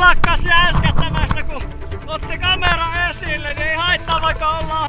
taas jääskättämästä kun otti kamera esille, niin ei haittaa vaikka ollaan